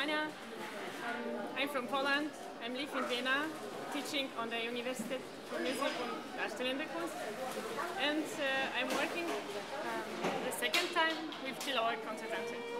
Ania. Um, I'm from Poland. I'm living in Vienna, teaching on the University for Music and Darstellende Kunst. And uh, I'm working um, the second time with Chiloé Concertante.